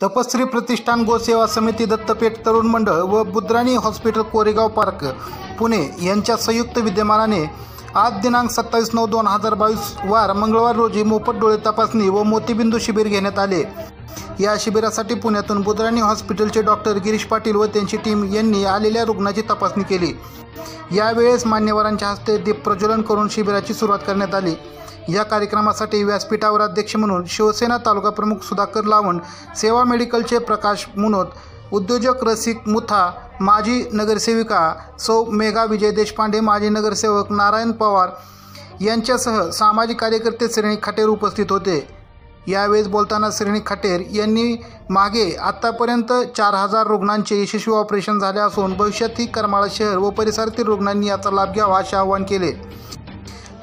तपश्री प्रतिष्ठान गोसेवा समिती दत्तपेठ तरुण मंडळ व Budrani hospital Koregaon Park Pune यांच्या संयुक्त विद्यमानाने आज दिनांक सत्तावीस नऊ दोन हजार बावीस वार मंगळवार रोजी मोफत डोळे तपासणी व मोतीबिंदू शिबिर घेण्यात आले. या शिबिरासाठी पुण्यातून बुद्राणी हॉस्पिटलचे डॉक्टर गिरीश पाटील व त्यांची टीम यांनी आलेल्या रुग्णाची तपासणी केली. यावेळेस मान्यवरांच्या हस्ते दीप प्रज्वलन करून शिबिराची सुरुवात करण्यात आली. या कार्यक्रमासाठी व्यासपीठावर अध्यक्ष म्हणून शिवसेना तालुका प्रमुख सुधाकर लावण सेवा मेडिकलचे प्रकाश मुनोत उद्योजक रसिक मुथा माजी नगरसेविका सौ मेघा विजय देशपांडे माजी नगरसेवक नारायण पवार यांच्यासह सामाजिक कार्यकर्ते श्रेणी खाटेर उपस्थित होते. यावेळेस बोलताना श्रेणी खाटेर यांनी मागे आत्तापर्यंत चार हजार रुग्णांचे यशस्वी ऑपरेशन झाले असून भविष्यातही करमाळा शहर व परिसरातील रुग्णांनी याचा लाभ घ्यावा असे आवाहन केले.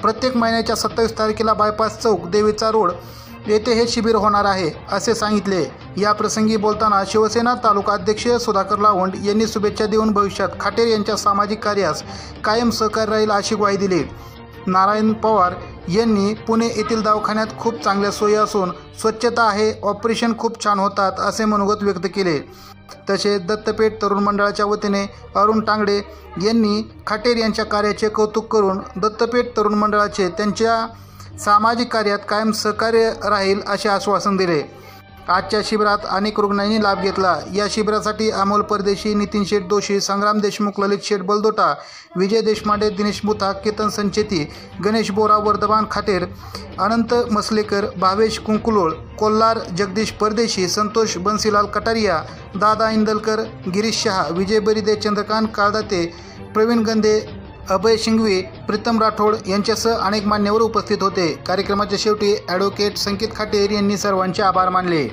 प्रत्येक महिन्याच्या सत्तावीस तारखेला बायपास चौक देवीचा रोड येथे हे शिबिर होणार आहे असे सांगितले. या प्रसंगी बोलताना शिवसेना तालुका अध्यक्ष सुधाकर लावंड यांनी शुभेच्छा देऊन भविष्यात खाटेर यांच्या सामाजिक कार्यास कायम सहकार्य राहील अशी ग्वाही दिली. नारायण पवार यांनी पुणे येथील दवाखान्यात खूप चांगल्या सोयी असून स्वच्छता आहे ऑपरेशन खूप छान होतात असे मनोगत व्यक्त केले. तसेच दत्तपेठ तरुण मंडळाच्या वतीने अरुण टांगडे यांनी खाटेर यांच्या कार्याचे कौतुक करून दत्तपेठ तरुण मंडळाचे त्यांच्या सामाजिक कार्यात कायम सहकार्य राहील असे आश्वासन दिले. आजच्या शिबिरात अनेक रुग्णांनी लाभ घेतला. या शिबिरासाठी अमोल परदेशी नितीन शेठ दोशी संग्राम देशमुख ललित शेठ बलदोटा विजय देशपांडे दिनेश मुथा केतन संचेती गणेश बोरा वर्धमान खाटेर अनंत मसलेकर भावेश कुंकुलोळ कोल्हार जगदीश परदेशी संतोष बन्सीलाल कटारिया दादा इंदलकर गिरीश शहा विजय बरिदे चंद्रकांत काळदाते प्रवीण गंदे अभय शिंगवी प्रीतम राठोड यांच्यासह अनेक मान्यवर उपस्थित होते. कार्यक्रमाच्या शेवटी ॲडव्होकेट संकेत खाटेर यांनी सर्वांचे आभार मानले.